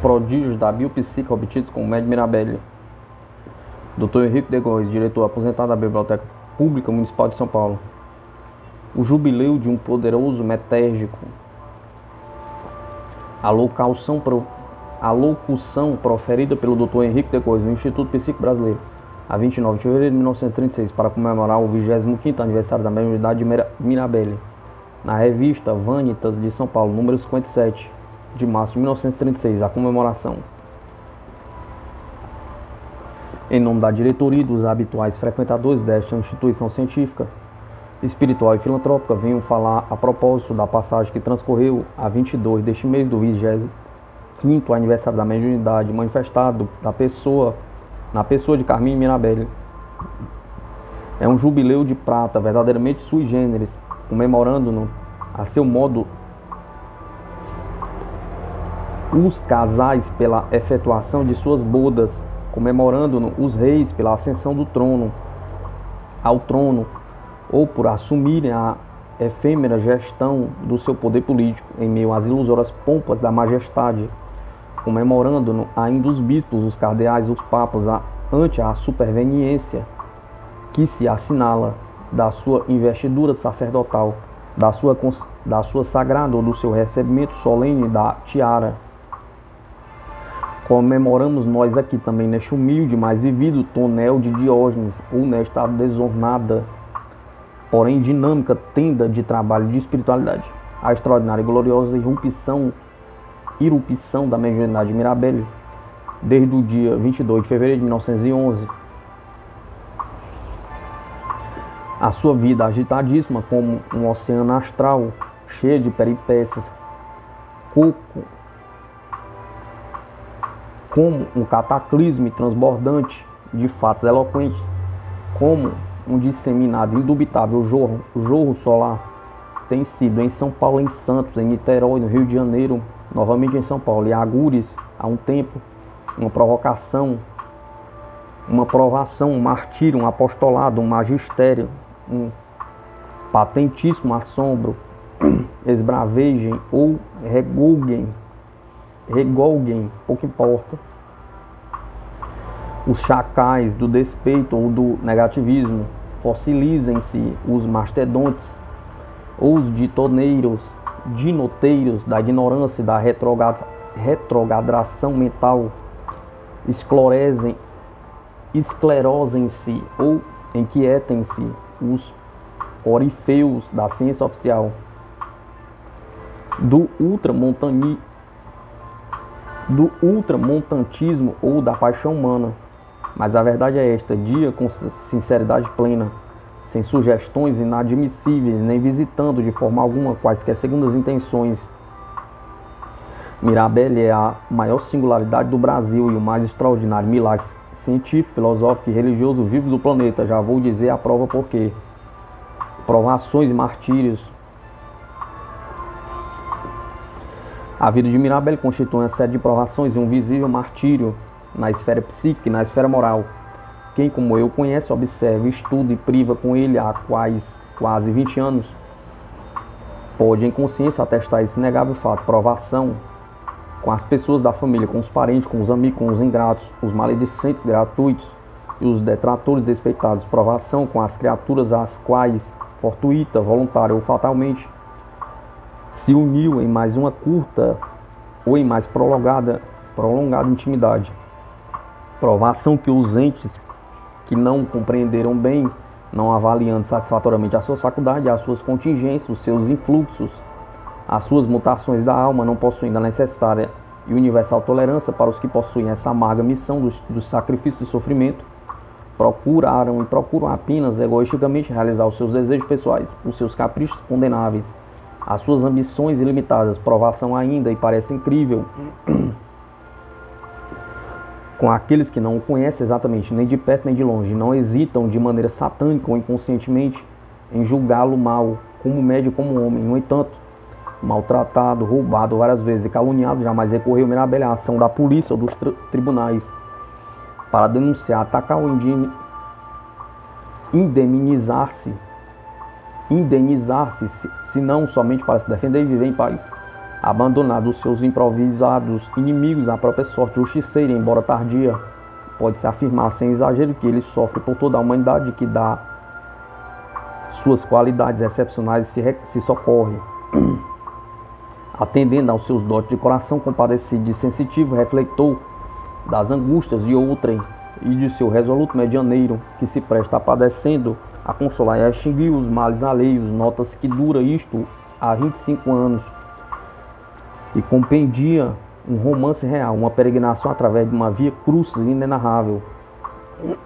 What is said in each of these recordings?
prodígios da biopsica obtidos com o médio Mirabelli. Dr. Henrique de Góes, diretor aposentado da Biblioteca Pública Municipal de São Paulo. O jubileu de um poderoso metérgico. A locução, pro, a locução proferida pelo Dr. Henrique de Góes no Instituto Psíquico Brasileiro, a 29 de fevereiro de 1936, para comemorar o 25º aniversário da mediunidade de Mirabelli, na revista Vanitas de São Paulo, número 57, de março de 1936, a comemoração. Em nome da diretoria e dos habituais frequentadores desta instituição científica, espiritual e filantrópica, venho falar a propósito da passagem que transcorreu a 22 deste mês do 25 aniversário da mediunidade manifestado da pessoa, na pessoa de Carmine Mirabelli. É um jubileu de prata, verdadeiramente sui generis, comemorando-no a seu modo os casais pela efetuação de suas bodas, comemorando os reis pela ascensão do trono ao trono ou por assumirem a efêmera gestão do seu poder político em meio às ilusórias pompas da majestade, comemorando ainda os bispos, os cardeais, os papas a, ante a superveniência que se assinala da sua investidura sacerdotal, da sua, da sua sagrada ou do seu recebimento solene da tiara Comemoramos nós aqui também neste humilde, mas vivido tonel de Diógenes, ou nesta desornada, porém dinâmica tenda de trabalho de espiritualidade. A extraordinária e gloriosa irrupção, irrupção da mediunidade Mirabelli, desde o dia 22 de fevereiro de 1911. A sua vida agitadíssima como um oceano astral, cheio de peripécias, coco, como um cataclisme transbordante de fatos eloquentes, como um disseminado indubitável jorro, jorro solar tem sido em São Paulo, em Santos, em Niterói, no Rio de Janeiro, novamente em São Paulo, e Agures, há um tempo, uma provocação, uma provação, um martírio, um apostolado, um magistério, um patentíssimo assombro, esbravejem ou regulguem regolguem, pouco importa. Os chacais do despeito ou do negativismo fossilizem-se os mastodontes, os ditoneiros, dinoteiros da ignorância da retrogradação mental, escloresem, esclerosem-se ou inquietem-se os orifeus da ciência oficial, do ultramontani do ultramontantismo ou da paixão humana. Mas a verdade é esta: dia com sinceridade plena, sem sugestões inadmissíveis, nem visitando de forma alguma quaisquer segundas intenções. Mirabelli é a maior singularidade do Brasil e o mais extraordinário milagre científico, filosófico e religioso vivo do planeta. Já vou dizer a prova por quê. Provações e martírios, A vida de Mirabel constitui uma série de provações e um visível martírio na esfera psíquica e na esfera moral. Quem, como eu, conhece, observa, estuda e priva com ele há quais, quase 20 anos, pode em consciência atestar esse negável fato. Provação com as pessoas da família, com os parentes, com os amigos, com os ingratos, os maledicentes gratuitos e os detratores despeitados. Provação com as criaturas às quais, fortuita, voluntária ou fatalmente, se uniu em mais uma curta ou em mais prolongada, prolongada intimidade. Provação que os entes que não compreenderam bem, não avaliando satisfatoriamente as suas faculdades, as suas contingências, os seus influxos, as suas mutações da alma, não possuindo a necessária e universal tolerância para os que possuem essa amarga missão do, do sacrifício e sofrimento, procuraram e procuram apenas egoisticamente realizar os seus desejos pessoais, os seus caprichos condenáveis as suas ambições ilimitadas, provação ainda, e parece incrível, com aqueles que não o conhecem exatamente, nem de perto nem de longe, não hesitam de maneira satânica ou inconscientemente em julgá-lo mal, como médio, como homem. No entanto, maltratado, roubado várias vezes e caluniado, jamais recorreu à ação da polícia ou dos tribunais para denunciar, atacar ou indemnizar-se indenizar-se, se não somente para se defender e viver em paz. abandonado os seus improvisados inimigos à própria sorte justiceira, embora tardia, pode-se afirmar sem exagero que ele sofre por toda a humanidade que dá suas qualidades excepcionais e se, socorre. Atendendo aos seus dotes de coração compadecido e sensitivo, refletou das angústias de outrem e de seu resoluto medianeiro, que se presta padecendo a consolar e a extinguir os males alheios, nota-se que dura isto há 25 anos, e compendia um romance real, uma peregrinação através de uma via cruz inenarrável.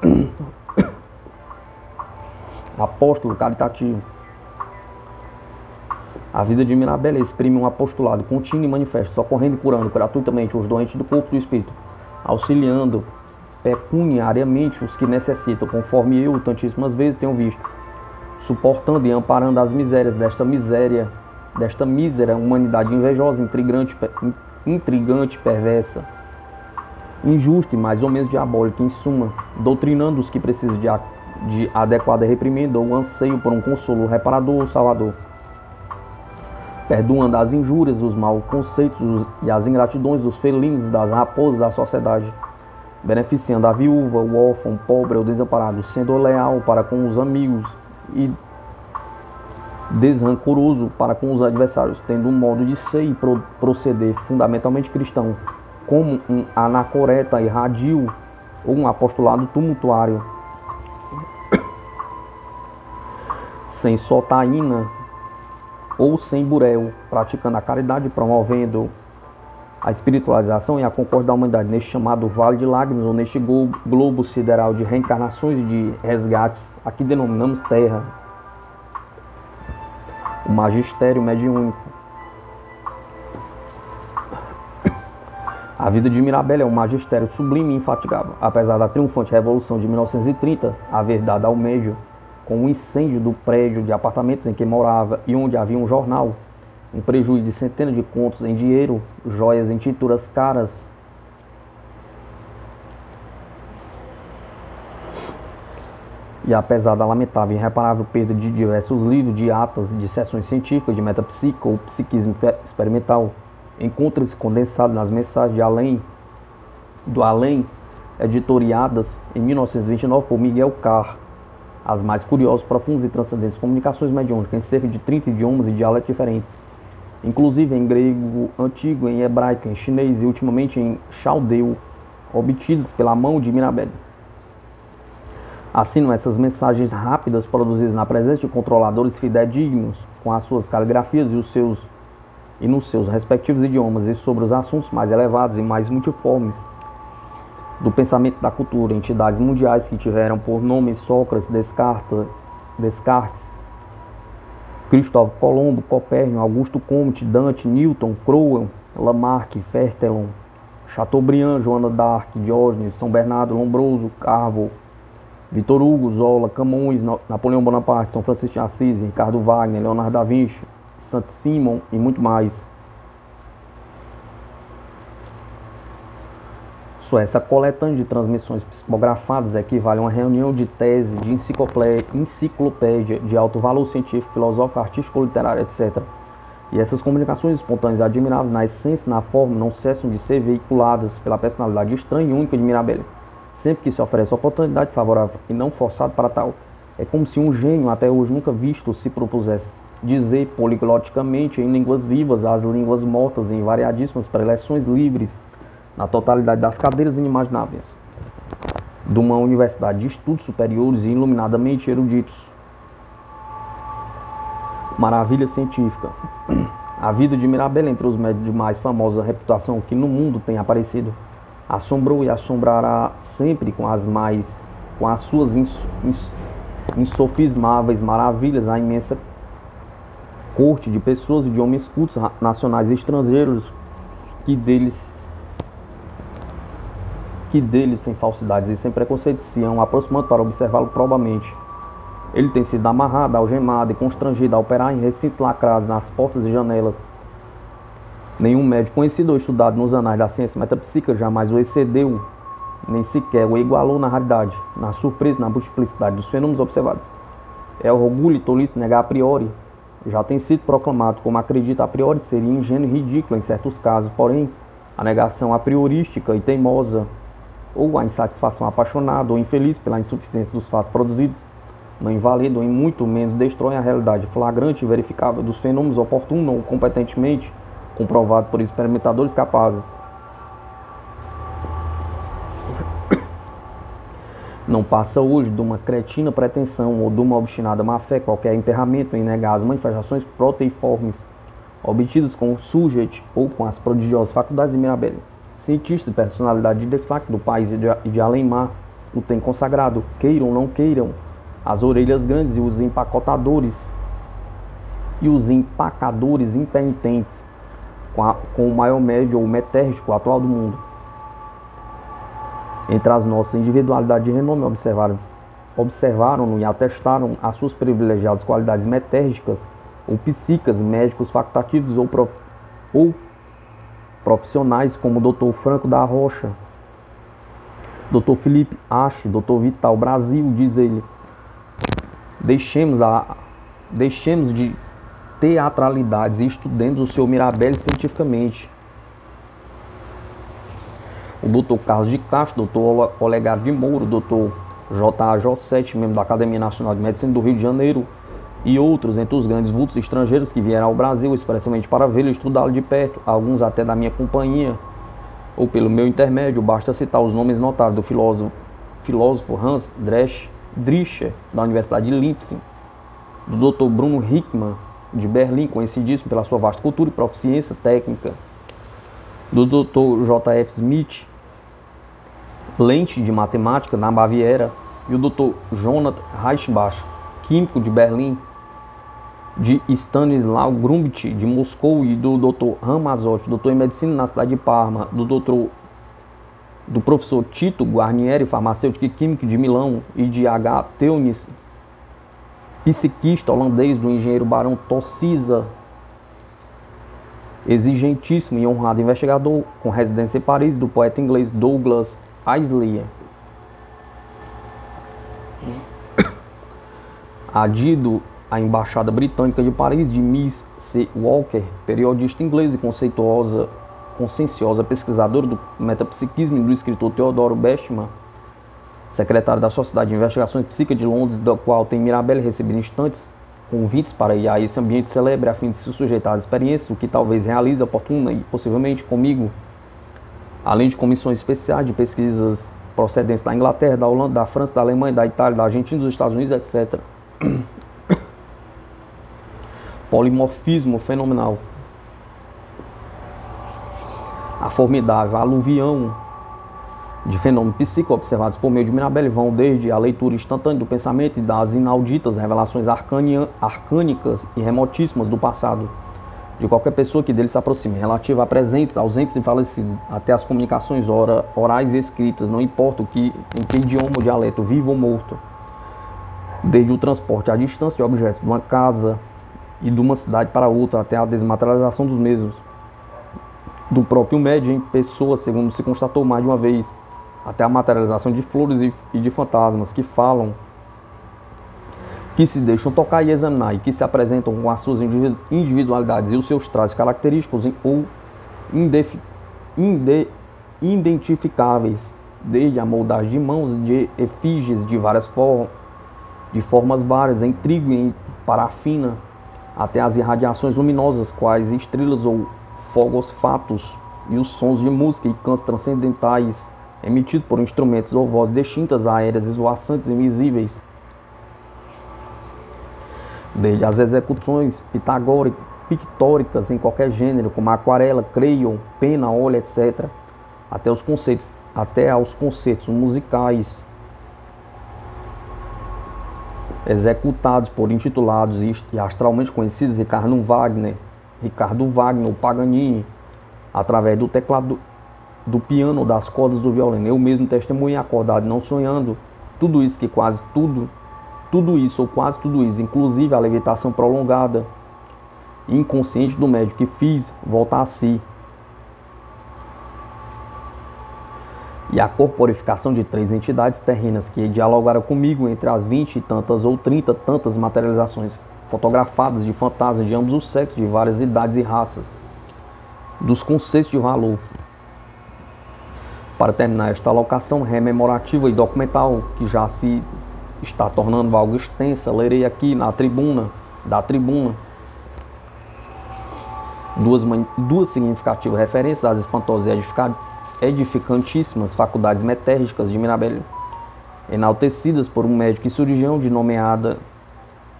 Apóstolo caritativo. A vida de Mirabella exprime um apostolado contínuo e manifesto, socorrendo e curando gratuitamente os doentes do corpo e do espírito, auxiliando pecuniariamente os que necessitam, conforme eu tantíssimas vezes tenho visto, suportando e amparando as misérias desta miséria, desta mísera humanidade invejosa, intrigante, intrigante, perversa, injusta e mais ou menos diabólica, em suma, doutrinando os que precisam de, de adequada reprimenda ou anseio por um consolo reparador ou salvador perdoando as injúrias, os maus conceitos e as ingratidões dos felinos, das raposas da sociedade, beneficiando a viúva, o órfão, o pobre ou desamparado, sendo leal para com os amigos e desrancoroso para com os adversários, tendo um modo de ser e proceder fundamentalmente cristão, como um anacoreta irradio ou um apostolado tumultuário, sem sotaína ou sem burel, praticando a caridade, promovendo a espiritualização e a concórdia da humanidade neste chamado Vale de Lágrimas ou neste globo sideral de reencarnações e de resgates, aqui denominamos Terra, o magistério mediúnico. A vida de Mirabel é um magistério sublime e infatigável. Apesar da triunfante Revolução de 1930, a verdade ao médio com o incêndio do prédio de apartamentos em que morava e onde havia um jornal, um prejuízo de centenas de contos em dinheiro, joias em tinturas caras. E apesar da lamentável e irreparável perda de diversos livros, de atas, de sessões científicas, de metapsico ou psiquismo experimental, encontra-se condensado nas mensagens de além, do além, editoriadas em 1929 por Miguel Carr, as mais curiosas, profundas e transcendentes comunicações mediúnicas em cerca de 30 idiomas e dialetos diferentes, inclusive em grego antigo, em hebraico, em chinês e ultimamente em chaldeu, obtidas pela mão de Mirabel. Assinam essas mensagens rápidas produzidas na presença de controladores fidedignos, com as suas caligrafias e os seus e nos seus respectivos idiomas e sobre os assuntos mais elevados e mais multiformes do pensamento da cultura, entidades mundiais que tiveram por nome Sócrates, Descartes, Descartes Cristóvão Colombo, Copérnico, Augusto Comte, Dante, Newton, Crowell, Lamarck, Fertelon, Chateaubriand, Joana d'Arc, Diógenes, São Bernardo, Lombroso, Carvo, Vitor Hugo, Zola, Camões, Napoleão Bonaparte, São Francisco de Assis, Ricardo Wagner, Leonardo da Vinci, Saint-Simon e muito mais. Essa coletânea de transmissões psicografadas equivale a uma reunião de tese, de enciclopédia de alto valor científico, filosófico, artístico, literário, etc. E essas comunicações espontâneas admiráveis na essência na forma não cessam de ser veiculadas pela personalidade estranha e única de Mirabelle. Sempre que se oferece oportunidade favorável e não forçado para tal, é como se um gênio até hoje nunca visto se propusesse dizer poligloticamente em línguas vivas as línguas mortas em variadíssimas preleções livres na totalidade das cadeiras inimagináveis de uma universidade de estudos superiores e iluminadamente eruditos. Maravilha científica. A vida de Mirabel entre os médicos de mais famosa reputação que no mundo tem aparecido assombrou e assombrará sempre com as mais com as suas ins, ins, insofismáveis maravilhas a imensa corte de pessoas e de homens cultos nacionais e estrangeiros que deles que dele, sem falsidades e sem preconceitos, se iam aproximando para observá-lo probamente. Ele tem sido amarrado, algemado e constrangido a operar em recintos lacrados nas portas e janelas. Nenhum médico conhecido ou estudado nos anais da ciência metapsíquica jamais o excedeu, nem sequer o igualou na raridade, na surpresa na multiplicidade dos fenômenos observados. É orgulho e tolice negar a priori já tem sido proclamado como acredita a priori seria ingênuo e ridículo em certos casos, porém, a negação a priorística e teimosa, ou a insatisfação apaixonada ou infeliz pela insuficiência dos fatos produzidos, não invalidam e muito menos destroem a realidade flagrante e verificável dos fenômenos oportuno ou competentemente comprovado por experimentadores capazes Não passa hoje de uma cretina pretensão ou de uma obstinada má-fé qualquer emperramento em negar as manifestações proteiformes obtidas com o sujeito ou com as prodigiosas faculdades de Mirabelli. Cientistas e personalidade de destaque do país e de, e de além-mar o têm consagrado, queiram ou não queiram, as orelhas grandes e os empacotadores e os empacadores impenitentes com, a, com o maior médio ou metérgico atual do mundo. Entre as nossas individualidades de renome observaram-no e atestaram as suas privilegiadas qualidades metérgicas ou psíquicas, médicos facultativos ou, ou profissionais como o Dr. Franco da Rocha, Dr. Felipe Ache, Dr. Vital Brasil, diz ele. Deixemos, a... Deixemos de teatralidades e estudemos o seu Mirabelli cientificamente o doutor Carlos de Castro, doutor Olegário de Moura, doutor J.A. Jossetti, membro da Academia Nacional de Medicina do Rio de Janeiro, e outros entre os grandes vultos estrangeiros que vieram ao Brasil expressamente para vê-lo e estudá-lo de perto, alguns até da minha companhia, ou pelo meu intermédio, basta citar os nomes notáveis do filósofo, filósofo Hans Dresch, Drischer, da Universidade de Leipzig, do Dr. Bruno Hickmann, de Berlim, conhecidíssimo pela sua vasta cultura e proficiência técnica, do Dr. J.F. Smith, lente de matemática na Baviera, e o Dr. Jonathan Reichbach, químico de Berlim, de Stanislaw Grumbit, de Moscou, e do Dr. Ramazotti, doutor em medicina na cidade de Parma, do Dr. do professor Tito Guarnieri, farmacêutico e químico de Milão, e de H. Teunis, psiquista holandês do engenheiro Barão Tossiza, exigentíssimo e honrado investigador com residência em Paris, do poeta inglês Douglas Isley. Adido à Embaixada Britânica de Paris de Miss C. Walker, periodista inglês e conceituosa, conscienciosa pesquisadora do metapsiquismo do escritor Theodoro Bestman, secretário da Sociedade de Investigações Psíquicas de Londres, da qual tem Mirabelle recebido instantes convites para ir a esse ambiente celebre a fim de se sujeitar às experiências, o que talvez realize oportuna e possivelmente comigo além de comissões especiais de pesquisas procedentes da Inglaterra, da Holanda, da França, da Alemanha, da Itália, da Argentina, dos Estados Unidos, etc. Polimorfismo fenomenal. A formidável aluvião de fenômenos psíquicos observados por meio de Mirabel vão desde a leitura instantânea do pensamento e das inauditas revelações arcânicas e remotíssimas do passado de qualquer pessoa que dele se aproxime, relativa a presentes, ausentes e falecidos, até as comunicações ora, orais e escritas, não importa o que, em que idioma ou dialeto, vivo ou morto, desde o transporte à distância de objetos de uma casa e de uma cidade para outra, até a desmaterialização dos mesmos, do próprio médio em pessoa, segundo se constatou mais de uma vez, até a materialização de flores e de fantasmas que falam que se deixam tocar e examinar e que se apresentam com as suas individualidades e os seus traços característicos ou identificáveis, desde a moldagem de mãos de efígies de várias formas, de formas várias, em trigo e em parafina, até as irradiações luminosas, quais estrelas ou fogos fatos, e os sons de música e cantos transcendentais, emitidos por instrumentos ou vozes distintas, aéreas, esvoaçantes, invisíveis, desde as execuções pitagóricas, pictóricas em qualquer gênero, como aquarela, crayon, pena, óleo, etc., até os conceitos, até aos conceitos musicais executados por intitulados e astralmente conhecidos Ricardo Wagner, Ricardo Wagner, o Paganini, através do teclado do piano, das cordas do violino. Eu mesmo testemunho acordado, não sonhando, tudo isso que quase tudo tudo isso, ou quase tudo isso, inclusive a levitação prolongada, inconsciente do médico que fiz voltar a si. E a corporificação de três entidades terrenas que dialogaram comigo entre as vinte e tantas ou trinta tantas materializações fotografadas de fantasmas de ambos os sexos, de várias idades e raças, dos conceitos de valor. Para terminar esta alocação rememorativa e documental, que já se está tornando algo extensa, lerei aqui na tribuna, da tribuna, duas, duas significativas referências às espantosas e edificantíssimas faculdades metérgicas de Mirabel, enaltecidas por um médico e cirurgião de nomeada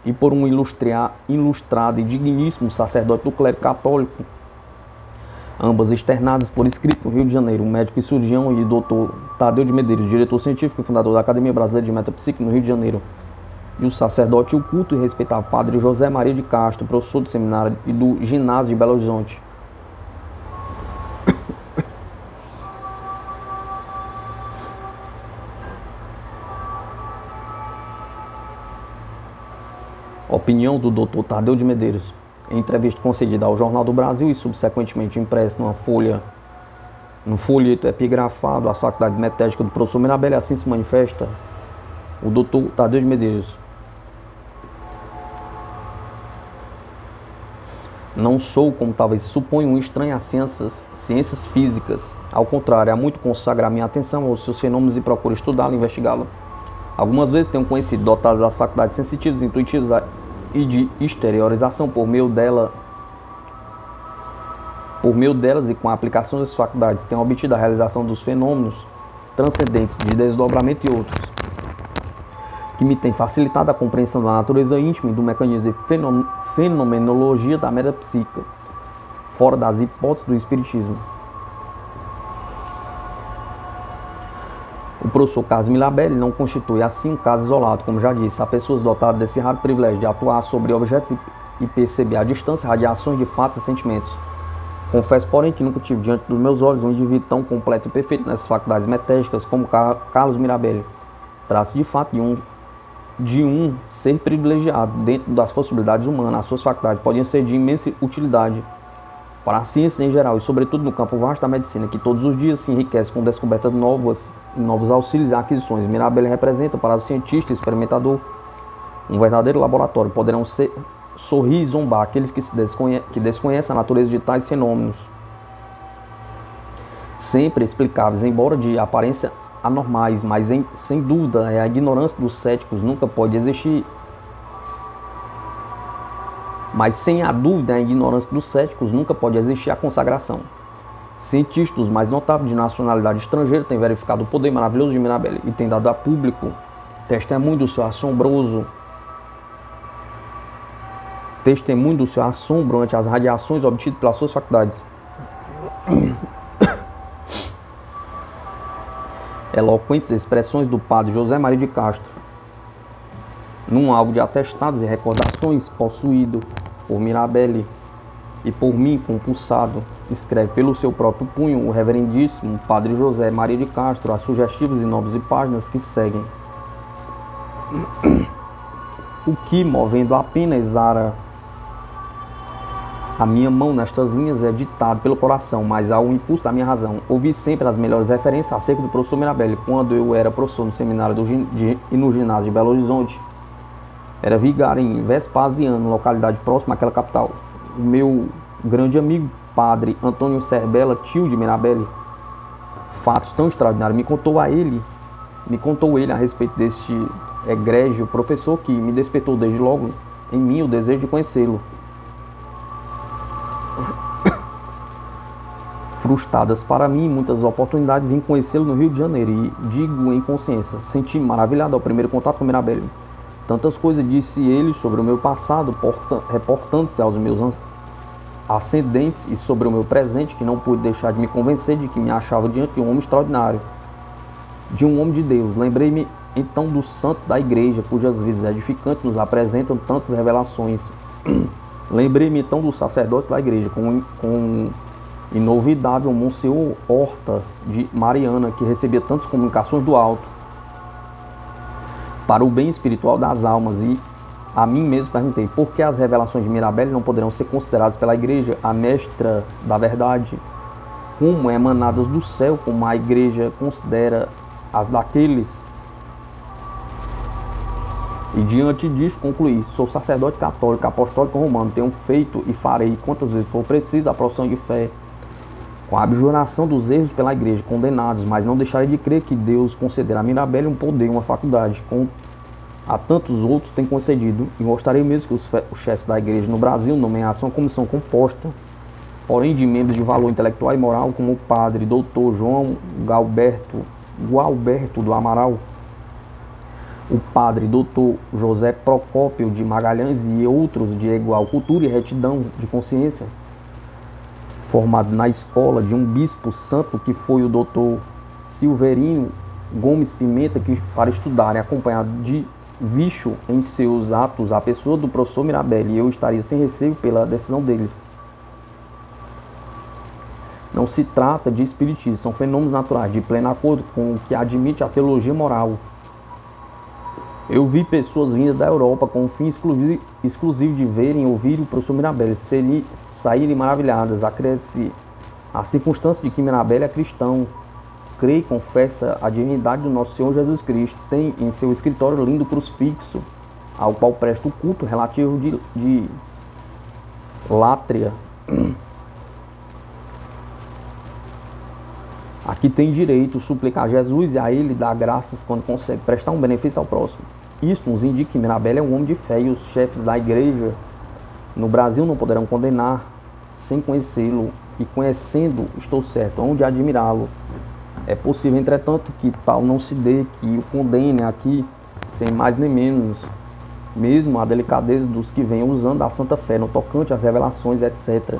e por um ilustrado e digníssimo sacerdote do clero católico, ambas externadas por escrito no Rio de Janeiro, um médico e cirurgião e doutor Tadeu de Medeiros, diretor científico e fundador da Academia Brasileira de Metapsique no Rio de Janeiro, e o sacerdote, o culto e respeitável padre José Maria de Castro, professor do seminário e do ginásio de Belo Horizonte. Opinião do Dr. Tadeu de Medeiros, em entrevista concedida ao Jornal do Brasil e subsequentemente impressa numa folha, no folheto epigrafado às faculdades metéticas do professor Mirabelli, assim se manifesta o Dr. Tadeu de Medeiros. Não sou, como talvez se suponha, um estranho às ciências, ciências físicas. Ao contrário, há muito consagrar minha atenção aos seus fenômenos e procuro estudá-lo e investigá-lo. Algumas vezes tenho conhecido dotados das faculdades sensitivas, intuitivas e de exteriorização por meio dela por meio delas e com a aplicação das faculdades tenho obtido a realização dos fenômenos transcendentes de desdobramento e outros que me tem facilitado a compreensão da natureza íntima e do mecanismo de fenomenologia da metapsíquica, fora das hipóteses do espiritismo. O professor Carlos Milabelli não constitui assim um caso isolado, como já disse. Há pessoas dotadas desse raro privilégio de atuar sobre objetos e perceber à distância radiações de fatos e sentimentos. Confesso, porém, que nunca tive diante dos meus olhos um indivíduo tão completo e perfeito nessas faculdades metéricas como Carlos Mirabelli. Trata-se de fato de um de um ser privilegiado dentro das possibilidades humanas. As suas faculdades podem ser de imensa utilidade para a ciência em geral e, sobretudo, no campo vasto da medicina, que todos os dias se enriquece com descobertas novas novos auxílios e aquisições. Mirabel representa para o cientista experimentador um verdadeiro laboratório. Poderão ser sorrir e zombar aqueles que, desconhe que desconhecem a natureza de tais fenômenos, sempre explicáveis, embora de aparência anormais, mas em, sem dúvida é a ignorância dos céticos nunca pode existir. Mas sem a dúvida, a ignorância dos céticos nunca pode existir a consagração. Cientistas mais notáveis de nacionalidade estrangeira têm verificado o poder maravilhoso de Mirabelli e têm dado a público testemunho do seu assombroso testemunho do seu assombro ante as radiações obtidas pelas suas faculdades eloquentes expressões do padre José Maria de Castro, num álbum de atestados e recordações possuído por Mirabelli e por mim compulsado, escreve pelo seu próprio punho o reverendíssimo padre José Maria de Castro as sugestivas e nobres páginas que seguem. O que, movendo apenas Ara a minha mão nestas linhas é ditado pelo coração, mas ao impulso da minha razão. Ouvi sempre as melhores referências acerca do professor Mirabelli quando eu era professor no seminário do, de, e no ginásio de Belo Horizonte. Era vigário em Vespasiano, localidade próxima àquela capital. O meu grande amigo, padre Antônio Cerbela, tio de Mirabelli, fatos tão extraordinários, me contou a ele, me contou ele a respeito deste egrégio professor que me despertou desde logo em mim o desejo de conhecê-lo. frustradas para mim muitas oportunidades vim conhecê-lo no Rio de Janeiro e digo em consciência, senti maravilhado ao primeiro contato com Mirabelli. Tantas coisas disse ele sobre o meu passado, reportando-se aos meus ascendentes e sobre o meu presente, que não pude deixar de me convencer de que me achava diante de um homem extraordinário, de um homem de Deus. Lembrei-me então dos santos da igreja, cujas vidas edificantes nos apresentam tantas revelações. Lembrei-me então dos sacerdotes da igreja, com, com inovidável Monsenhor Horta de Mariana, que recebia tantas comunicações do alto para o bem espiritual das almas e a mim mesmo perguntei por que as revelações de Mirabelli não poderão ser consideradas pela igreja a mestra da verdade, como emanadas do céu, como a igreja considera as daqueles? E diante disso concluí, sou sacerdote católico, apostólico romano, tenho feito e farei quantas vezes for preciso a profissão de fé, com a abjuração dos erros pela igreja, condenados, mas não deixarei de crer que Deus concederá a Mirabelle um poder, uma faculdade, como a tantos outros tem concedido, e gostaria mesmo que os, os chefes da igreja no Brasil nomeassem uma comissão composta, porém de membros de valor intelectual e moral, como o padre doutor João Galberto, Gualberto do Amaral, o padre doutor José Procópio de Magalhães e outros de igual cultura e retidão de consciência, formado na escola de um bispo santo que foi o doutor Silverino Gomes Pimenta, que para estudarem acompanhado de Vicho em seus atos a pessoa do professor Mirabelli e eu estaria sem receio pela decisão deles. Não se trata de espiritismo, são fenômenos naturais, de pleno acordo com o que admite a teologia moral. Eu vi pessoas vindas da Europa com o fim exclusivo de verem e ouvirem o professor Mirabelli saírem maravilhadas. Acresce a circunstância de que Mirabelli é cristão, crê e confessa a divindade do nosso Senhor Jesus Cristo, tem em seu escritório lindo crucifixo, ao qual presta o culto relativo de, de látria. Aqui tem direito suplicar a Jesus e a ele dar graças quando consegue prestar um benefício ao próximo. Isso nos indica que Mirabel é um homem de fé e os chefes da igreja no Brasil não poderão condenar sem conhecê-lo e conhecendo, estou certo, onde admirá-lo. É possível, entretanto, que tal não se dê, que o condene aqui, sem mais nem menos, mesmo a delicadeza dos que vêm usando a santa fé no tocante às revelações, etc.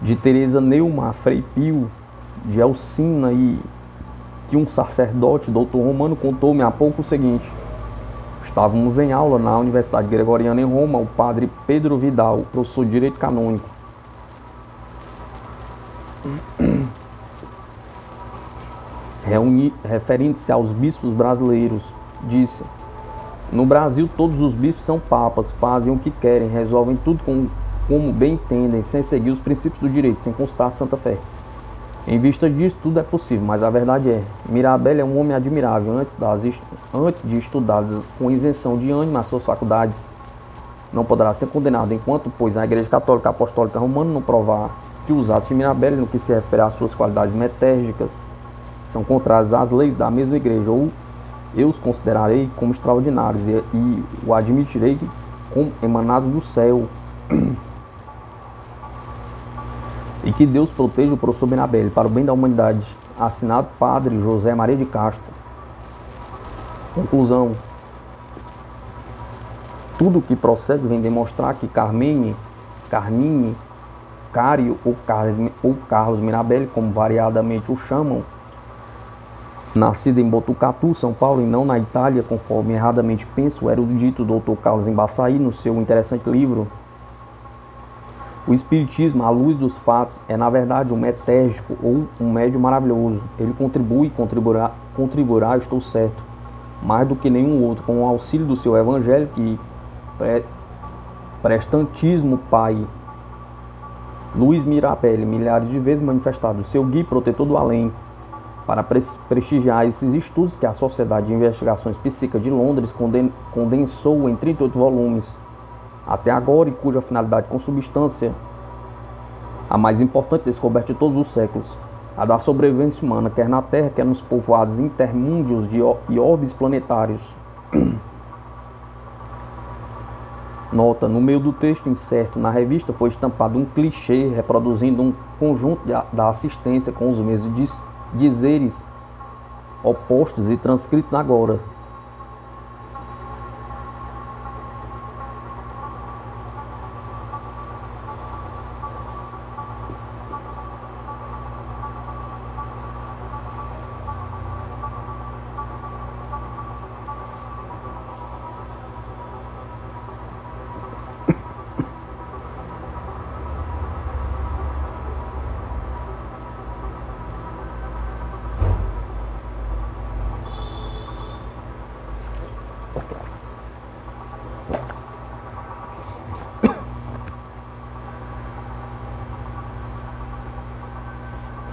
De Teresa Neuma, Frei Pio, de Alcina e que um sacerdote, doutor romano, contou-me há pouco o seguinte. Estávamos em aula na Universidade Gregoriana em Roma, o padre Pedro Vidal, professor de Direito Canônico. Referindo-se aos bispos brasileiros, disse: No Brasil, todos os bispos são papas, fazem o que querem, resolvem tudo com, como bem entendem, sem seguir os princípios do direito, sem consultar a santa fé. Em vista disso, tudo é possível, mas a verdade é: Mirabel é um homem admirável antes, das, antes de estudar com isenção de ânimo as suas faculdades. Não poderá ser condenado enquanto, pois, a Igreja Católica Apostólica Romana não provar que os atos de Mirabel, no que se refere às suas qualidades metérgicas, são contrários às leis da mesma Igreja, ou eu os considerarei como extraordinários e, e o admitirei como emanados do céu. E que Deus proteja o professor Benabelli para o bem da humanidade. Assinado Padre José Maria de Castro. Conclusão. Tudo que procede vem demonstrar que Carmene, Carmine, Cário ou Carlos, ou Carlos Mirabelli, como variadamente o chamam, nascido em Botucatu, São Paulo, e não na Itália, conforme erradamente penso o erudito Dr. Carlos Embaçaí no seu interessante livro o Espiritismo, à luz dos fatos, é na verdade um metérgico ou um médio maravilhoso. Ele contribui, contribuirá, contribuirá, estou certo, mais do que nenhum outro, com o auxílio do seu Evangelho que pre, prestantismo Pai. Luiz Mirapelli, milhares de vezes manifestado, seu guia protetor do além, para prestigiar esses estudos que a Sociedade de Investigações Psíquicas de Londres condensou em 38 volumes até agora e cuja finalidade com substância a mais importante descoberta de todos os séculos, a da sobrevivência humana, quer na Terra, quer nos povoados intermúndios de e orbes planetários. Nota, no meio do texto incerto na revista foi estampado um clichê reproduzindo um conjunto de, da assistência com os mesmos dizeres opostos e transcritos agora,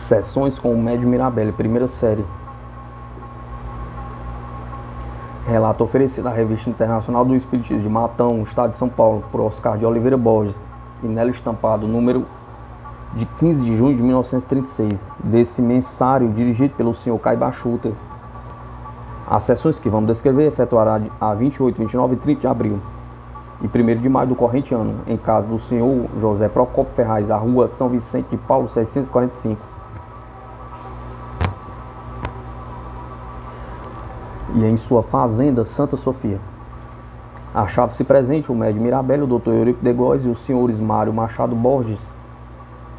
Sessões com o Médio Mirabelli, primeira série. Relato oferecido à Revista Internacional do Espiritismo de Matão, Estado de São Paulo, por Oscar de Oliveira Borges e nela estampado número de 15 de junho de 1936, desse mensário dirigido pelo Sr. Caibachuta. As sessões que vamos descrever efetuará a 28, 29 e 30 de abril e 1 de maio do corrente ano, em casa do Sr. José Procopio Ferraz, a rua São Vicente de Paulo, 645. E em sua fazenda Santa Sofia. Achava-se presente o médio Mirabelli, o doutor Eurico de Góes e os senhores Mário Machado Borges,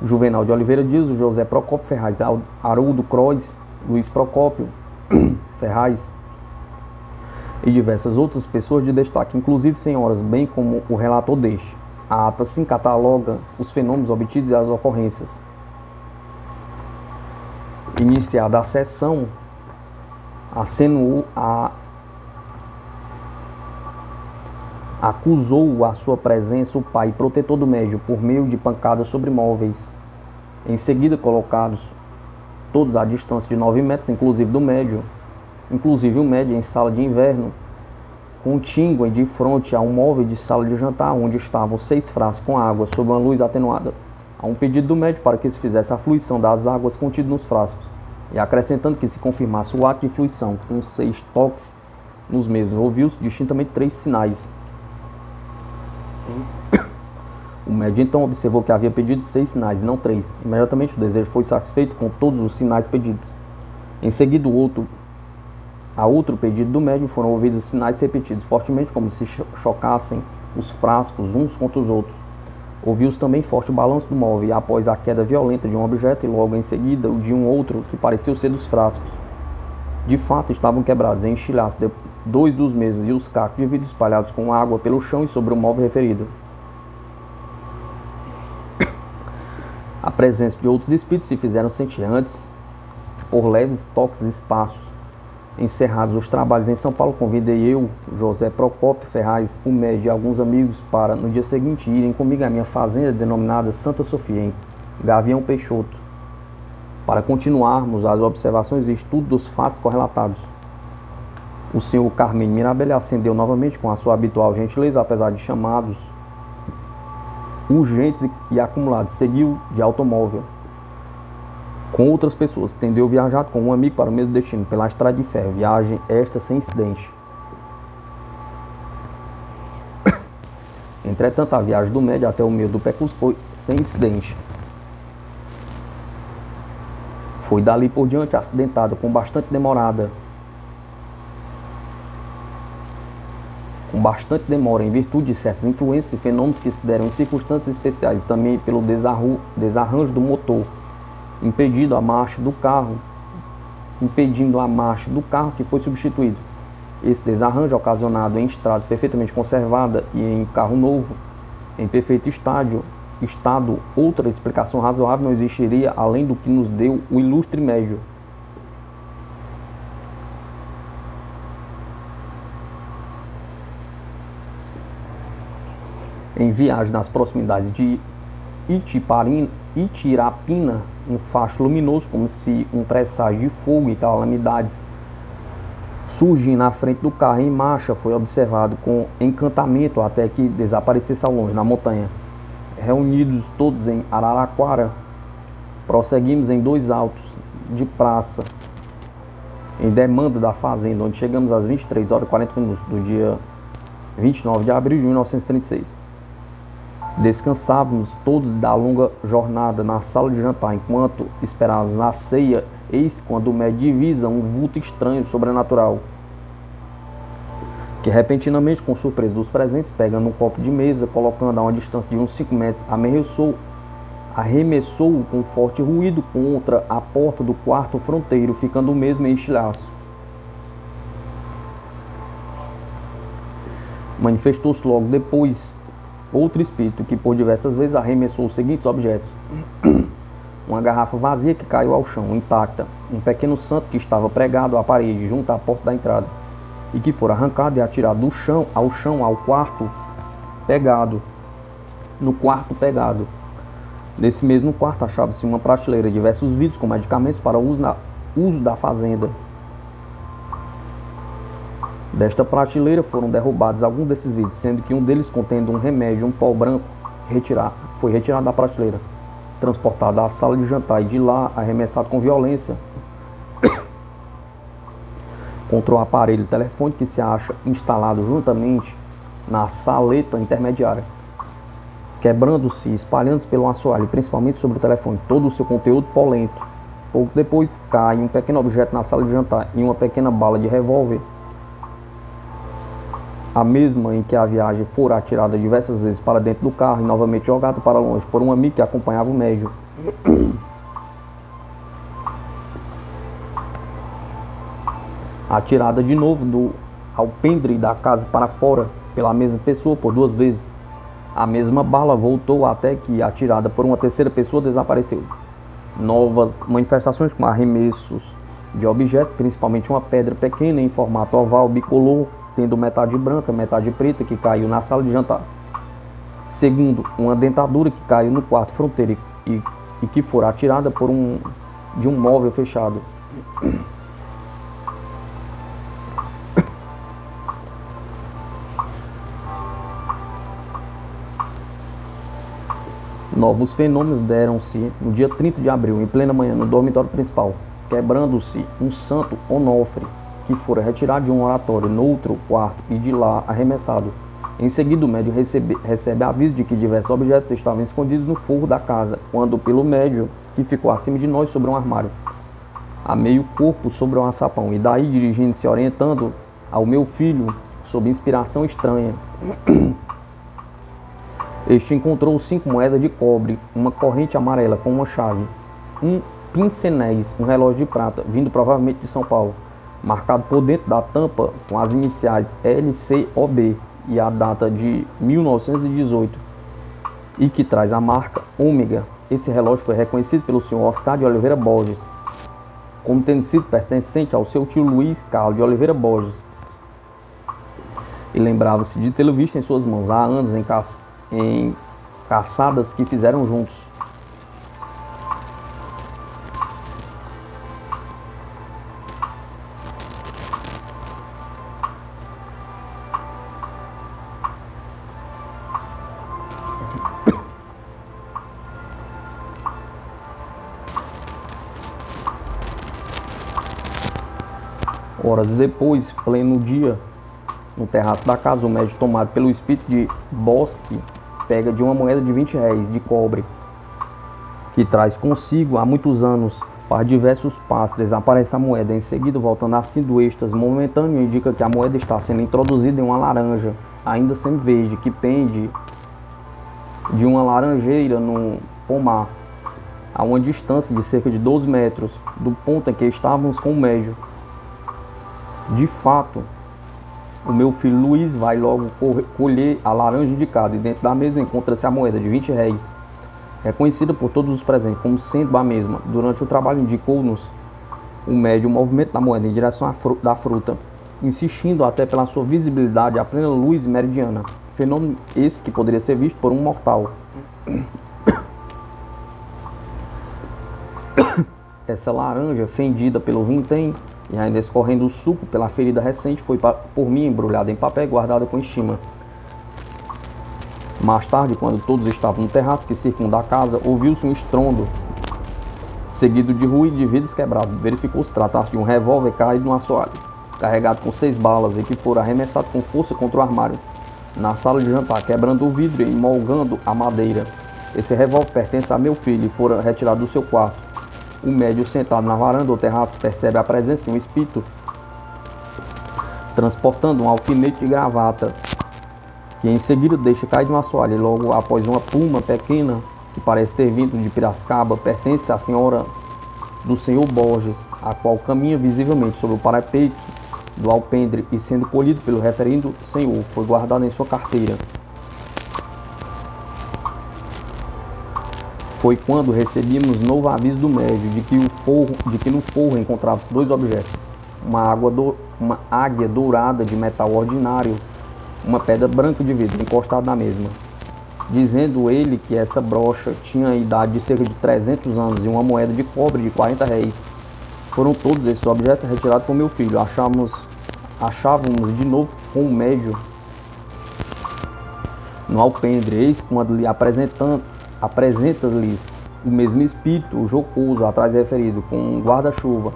Juvenal de Oliveira Dias, o José Procópio Ferraz, Haroldo Croix, Luiz Procópio Ferraz e diversas outras pessoas de destaque, inclusive senhoras, bem como o relator deste. A ata sim cataloga os fenômenos obtidos e as ocorrências. Iniciada a sessão, a acusou a sua presença o pai protetor do médio por meio de pancadas sobre móveis, em seguida colocados todos à distância de 9 metros, inclusive do médio, inclusive o médio em sala de inverno, contígua de frente a um móvel de sala de jantar, onde estavam seis frascos com água sob uma luz atenuada. Há um pedido do médico para que se fizesse a fluição das águas contidas nos frascos, e acrescentando que se confirmasse o ato de fluição com seis toques nos mesmos, ouviu-se distintamente três sinais, o médico então observou que havia pedido seis sinais não três. Imediatamente o desejo foi satisfeito com todos os sinais pedidos. Em seguida, o outro, a outro pedido do médium foram ouvidos sinais repetidos, fortemente como se chocassem os frascos uns contra os outros. Ouviu-se também forte balanço do móvel após a queda violenta de um objeto e logo em seguida o de um outro que pareceu ser dos frascos. De fato, estavam quebrados em estilhaços, dois dos mesmos e os cacos de vidro espalhados com água pelo chão e sobre o móvel referido. A presença de outros espíritos se fizeram sentir antes por leves toques espaços. Encerrados os trabalhos em São Paulo, convidei eu, José Procópio Ferraz, o médio e alguns amigos para, no dia seguinte, irem comigo à minha fazenda denominada Santa Sofia, em Gavião Peixoto, para continuarmos as observações e estudo dos fatos correlatados. O senhor Carmen Mirabelli acendeu novamente com a sua habitual gentileza, apesar de chamados urgentes e acumulados. Seguiu de automóvel com outras pessoas. Tendeu viajar com um amigo para o mesmo destino, pela estrada de ferro. Viagem esta sem incidente. Entretanto, a viagem do médio até o meio do Pecus foi sem incidente. Foi dali por diante acidentada, com bastante demorada. com bastante demora em virtude de certas influências e fenômenos que se deram em circunstâncias especiais e também pelo desarranjo do motor, impedindo a marcha do carro, impedindo a marcha do carro que foi substituído. Esse desarranjo ocasionado em estradas perfeitamente conservada e em carro novo, em perfeito estádio, estado, outra explicação razoável não existiria além do que nos deu o ilustre médio em viagem nas proximidades de Itirapina, um facho luminoso, como se um presságio de fogo e calamidades surgindo na frente do carro em marcha, foi observado com encantamento até que desaparecesse ao longe na montanha. Reunidos todos em Araraquara, prosseguimos em dois altos de praça, em demanda da fazenda, onde chegamos às 23 horas e 40 minutos do dia 29 de abril de 1936. Descansávamos todos da longa jornada na sala de jantar enquanto esperávamos na ceia. Eis quando o médico divisa um vulto estranho, sobrenatural, que repentinamente, com surpresa dos presentes, pegando um copo de mesa, colocando a uma distância de uns 5 metros, arremessou, arremessou com forte ruído contra a porta do quarto fronteiro, ficando o mesmo em estilhaço. Manifestou-se logo depois Outro espírito que por diversas vezes arremessou os seguintes objetos: uma garrafa vazia que caiu ao chão, intacta, um pequeno santo que estava pregado à parede junto à porta da entrada e que foi arrancado e atirado do chão ao chão ao quarto pegado, no quarto pegado. Nesse mesmo quarto achava-se uma prateleira de diversos vidros com medicamentos para uso, na, uso da fazenda. Desta prateleira foram derrubados alguns desses vidros, sendo que um deles contendo um remédio, um pó branco, retirado, foi retirado da prateleira, transportado à sala de jantar e de lá arremessado com violência contra o aparelho telefônico que se acha instalado juntamente na saleta intermediária, quebrando-se, espalhando-se pelo assoalho, principalmente sobre o telefone, todo o seu conteúdo polento. Pouco depois cai um pequeno objeto na sala de jantar e uma pequena bala de revólver, a mesma em que a viagem fora atirada diversas vezes para dentro do carro e novamente jogada para longe por um amigo que acompanhava o médio. atirada de novo do alpendre da casa para fora pela mesma pessoa por duas vezes. A mesma bala voltou até que, atirada por uma terceira pessoa, desapareceu. Novas manifestações com arremessos de objetos, principalmente uma pedra pequena em formato oval bicolor, tendo metade branca, metade preta, que caiu na sala de jantar. Segundo, uma dentadura que caiu no quarto fronteiro e, e que for atirada por um de um móvel fechado. Novos fenômenos deram-se no dia 30 de abril, em plena manhã, no dormitório principal, quebrando-se um santo Onofre, que fora retirado de um oratório no outro quarto e de lá arremessado. Em seguida, o médium recebe, recebe aviso de que diversos objetos estavam escondidos no forro da casa, quando pelo médium, que ficou acima de nós sobre um armário, a meio corpo sobre um açapão, e daí dirigindo-se orientando ao meu filho, sob inspiração estranha. Este encontrou cinco moedas de cobre, uma corrente amarela com uma chave, um pincenéis, um relógio de prata, vindo provavelmente de São Paulo, marcado por dentro da tampa com as iniciais LCOB e a data de 1918, e que traz a marca Ômega. Esse relógio foi reconhecido pelo senhor Oscar de Oliveira Borges, como tendo sido pertencente ao seu tio Luiz Carlos de Oliveira Borges. E lembrava-se de tê-lo visto em suas mãos há anos em em caçadas que fizeram juntos. Depois, pleno dia, no terraço da casa, o médico tomado pelo espírito de Bosque pega de uma moeda de 20 réis de cobre, que traz consigo há muitos anos, faz diversos passos, desaparece a moeda, em seguida voltando a cinto êxtase momentâneo, indica que a moeda está sendo introduzida em uma laranja, ainda sem verde, que pende de uma laranjeira no pomar, a uma distância de cerca de 12 metros do ponto em que estávamos com o médio. De fato, o meu filho Luiz vai logo colher a laranja indicada e dentro da mesa encontra-se a moeda de 20 réis, reconhecida por todos os presentes como sendo a mesma. Durante o trabalho indicou-nos o médio movimento da moeda em direção fru da fruta, insistindo até pela sua visibilidade a plena luz meridiana, fenômeno esse que poderia ser visto por um mortal. Essa laranja, fendida pelo vintém, e ainda escorrendo o suco pela ferida recente, foi por mim embrulhada em papel e guardada com estima. Mais tarde, quando todos estavam no terraço que circunda a casa, ouviu-se um estrondo, seguido de ruído de vidros quebrados. Verificou-se tratar de um revólver caído no assoalho, carregado com seis balas e que fora arremessado com força contra o armário, na sala de jantar, quebrando o vidro e molgando a madeira. Esse revólver pertence a meu filho e fora retirado do seu quarto. O médio sentado na varanda ou terraço percebe a presença de um espírito transportando um alfinete de gravata, que em seguida deixa cair no assoalho e logo após uma pluma pequena que parece ter vindo de Piracicaba, pertence à senhora do senhor Borges, a qual caminha visivelmente sobre o parapeito do alpendre e sendo colhido pelo referendo senhor, foi guardado em sua carteira. Foi quando recebíamos novo aviso do médio de que, o forro, de que no forro encontravam-se dois objetos, uma, água do, uma águia dourada de metal ordinário, uma pedra branca de vidro encostada na mesma, dizendo ele que essa brocha tinha idade de cerca de 300 anos e uma moeda de cobre de 40 réis. Foram todos esses objetos retirados por meu filho. Achamos achávamos de novo com o médio no alpendre, eis quando lhe apresentando, apresenta-lhes o mesmo espírito, o jocoso, atrás referido, com um guarda-chuva.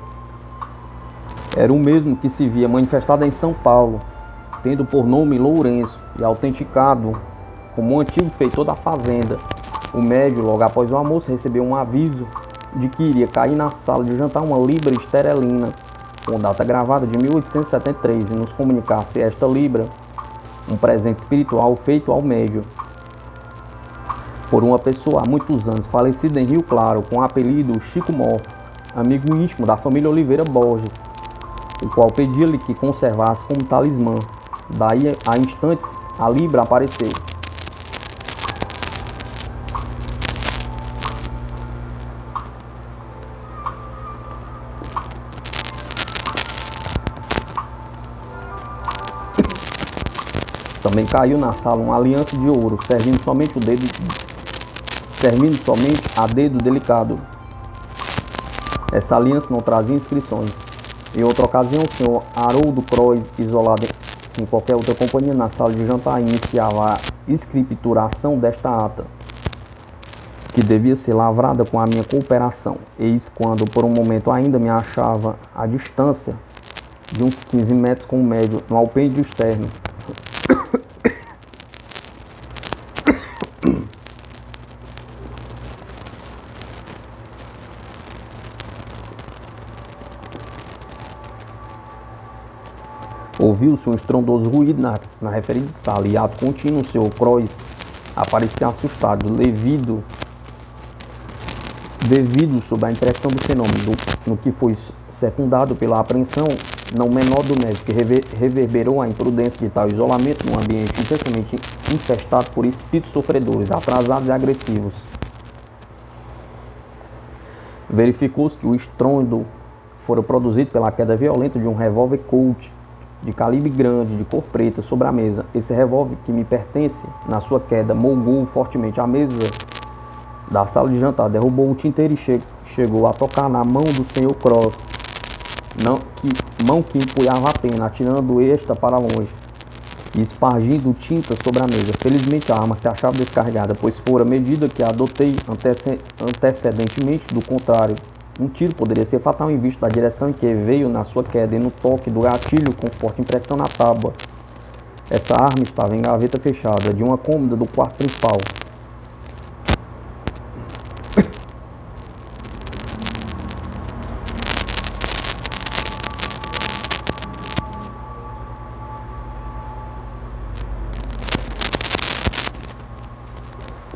Era o mesmo que se via manifestado em São Paulo, tendo por nome Lourenço e autenticado como antigo feitor da fazenda. O médio, logo após o almoço, recebeu um aviso de que iria cair na sala de jantar uma libra esterelina, com data gravada de 1873, e nos comunicasse esta libra um presente espiritual feito ao médio por uma pessoa há muitos anos, falecida em Rio Claro, com o apelido Chico Mó, amigo íntimo da família Oliveira Borges, o qual pedia-lhe que conservasse como talismã. Daí a instantes a Libra apareceu. Também caiu na sala uma aliança de ouro, servindo somente o dedo, servindo somente a dedo delicado. Essa aliança não trazia inscrições. Em outra ocasião, o senhor Haroldo Croix, isolado sem qualquer outra companhia na sala de jantar, iniciava a escrituração desta ata, que devia ser lavrada com a minha cooperação. Eis quando, por um momento, ainda me achava à distância de uns 15 metros com o médio no alpendre externo. Ouviu-se um estrondoso ruído na, na referida sala e ato contínuo senhor Croix aparecia assustado, devido, devido sob a impressão do fenômeno, no que foi secundado pela apreensão não menor do médico, que rever, reverberou a imprudência de tal isolamento num ambiente intensamente infestado por espíritos sofredores, atrasados e agressivos. Verificou-se que o estrondo fora produzido pela queda violenta de um revólver Colt de calibre grande, de cor preta, sobre a mesa. Esse revólver que me pertence, na sua queda, molgou fortemente a mesa da sala de jantar, derrubou o tinteiro e che chegou a tocar na mão do senhor Cross, não, que, mão que empunhava a pena, atirando esta para longe e espargindo tinta sobre a mesa. Felizmente a arma se achava descarregada, pois fora medida que adotei antecedentemente, do contrário, um tiro poderia ser fatal em vista da direção em que veio na sua queda e no toque do gatilho com forte impressão na tábua. Essa arma estava em gaveta fechada de uma cômoda do quarto principal.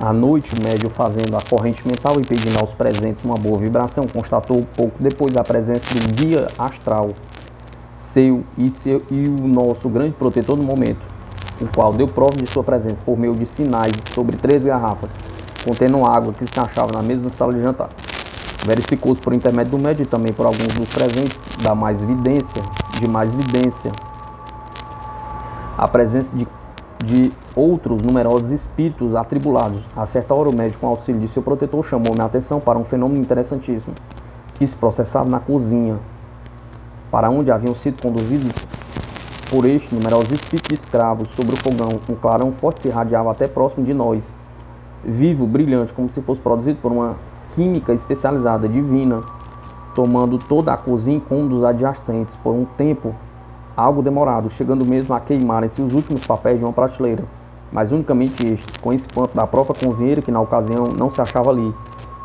À noite, o médio fazendo a corrente mental e pedindo aos presentes uma boa vibração, constatou pouco depois a presença do guia astral, seu e, seu e o nosso grande protetor no momento, o qual deu prova de sua presença por meio de sinais sobre três garrafas, contendo água que se achava na mesma sala de jantar. Verificou-se por intermédio do médio e também por alguns dos presentes da mais evidência, de mais evidência, a presença de de outros numerosos espíritos atribulados. A certa hora, o médico, com auxílio de seu protetor, chamou minha atenção para um fenômeno interessantíssimo que se processava na cozinha, para onde haviam sido conduzidos por este numerosos espíritos escravos sobre o fogão. Um clarão forte se irradiava até próximo de nós, vivo, brilhante, como se fosse produzido por uma química especializada divina, tomando toda a cozinha com dos adjacentes por um tempo algo demorado, chegando mesmo a queimarem-se os últimos papéis de uma prateleira, mas unicamente este, com espanto da própria cozinheira que na ocasião não se achava ali,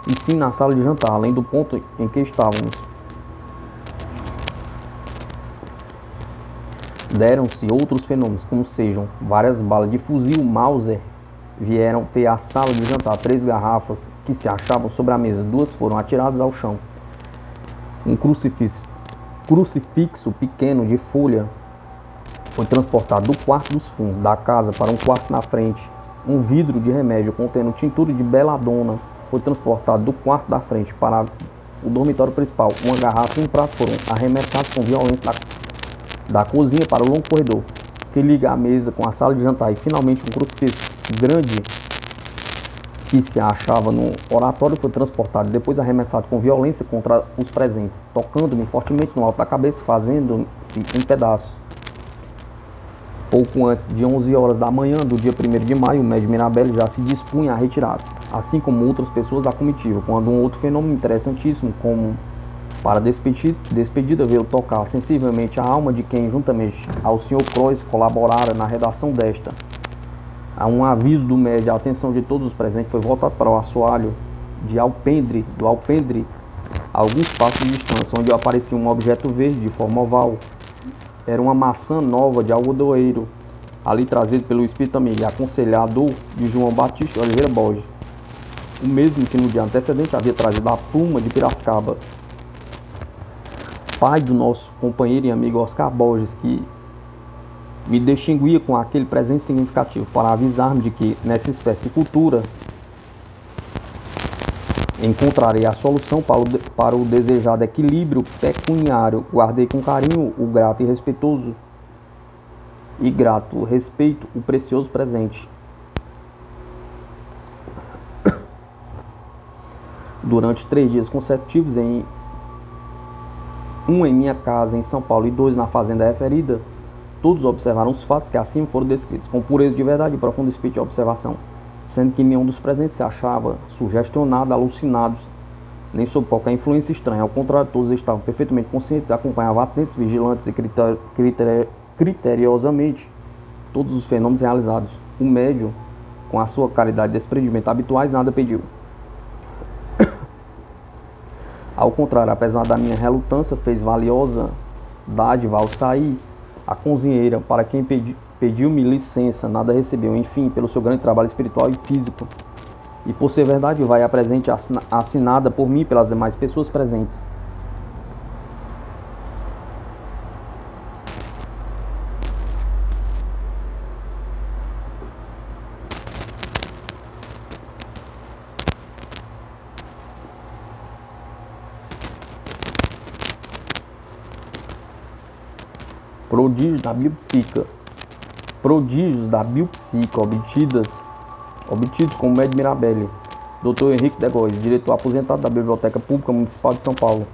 e sim na sala de jantar, além do ponto em que estávamos. Deram-se outros fenômenos, como sejam várias balas de fuzil Mauser vieram ter a sala de jantar, três garrafas que se achavam sobre a mesa, duas foram atiradas ao chão. Um crucifixo crucifixo pequeno de folha foi transportado do quarto dos fundos da casa para um quarto na frente. Um vidro de remédio contendo tintura de beladona foi transportado do quarto da frente para o dormitório principal. Uma garrafa e um prato foram arremessados com violência da, da cozinha para o longo corredor que liga a mesa com a sala de jantar e finalmente um crucifixo grande que se achava no oratório foi transportado depois arremessado com violência contra os presentes, tocando-me fortemente no alto da cabeça, fazendo-se em pedaços. Pouco antes de 11 horas da manhã do dia 1 de maio, o médico Mirabelli já se dispunha a retirar-se, assim como outras pessoas da comitiva, quando um outro fenômeno interessantíssimo, como para despedida, veio tocar sensivelmente a alma de quem, juntamente ao Sr. Croix, colaborara na redação desta. A um aviso do médico, a atenção de todos os presentes foi voltada para o assoalho de alpendre, do alpendre, a alguns passos de distância, onde aparecia um objeto verde de forma oval, era uma maçã nova de algodoeiro, ali trazido pelo Espírito Amigo aconselhador de João Batista Oliveira Borges, o mesmo que no dia antecedente havia trazido a pluma de Piracicaba, pai do nosso companheiro e amigo Oscar Borges, que me distinguia com aquele presente significativo para avisar-me de que nessa espécie de cultura Encontrarei a solução para o, para o desejado equilíbrio pecuniário. Guardei com carinho o grato e respeitoso e grato respeito o precioso presente. Durante três dias consecutivos, em um em minha casa em São Paulo e dois na fazenda referida, todos observaram os fatos que assim foram descritos, com pureza de verdade e profundo espírito de observação sendo que nenhum dos presentes se achava sugestionado, alucinados, nem sob qualquer influência estranha. Ao contrário, todos estavam perfeitamente conscientes, acompanhavam atentos, vigilantes e criteri criteriosamente todos os fenômenos realizados. O médium, com a sua caridade e desprendimento habituais, nada pediu. Ao contrário, apesar da minha relutância, fez valiosa dádiva ao sair a cozinheira para quem pedi, Pediu-me licença, nada recebeu. Enfim, pelo seu grande trabalho espiritual e físico. E por ser verdade, vai a presente assinada por mim e pelas demais pessoas presentes. Prodígio da biopsica prodígios da biopsica obtidas, obtidos com o médico Mirabelli, Dr. Henrique Degois, diretor aposentado da Biblioteca Pública Municipal de São Paulo.